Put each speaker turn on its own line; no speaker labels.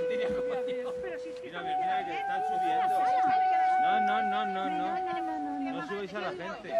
mantenía como yo. Mira, mira, que están subiendo. No, no, no, no, no. No subáis a la gente.